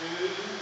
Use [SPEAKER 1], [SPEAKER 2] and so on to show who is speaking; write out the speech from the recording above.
[SPEAKER 1] two.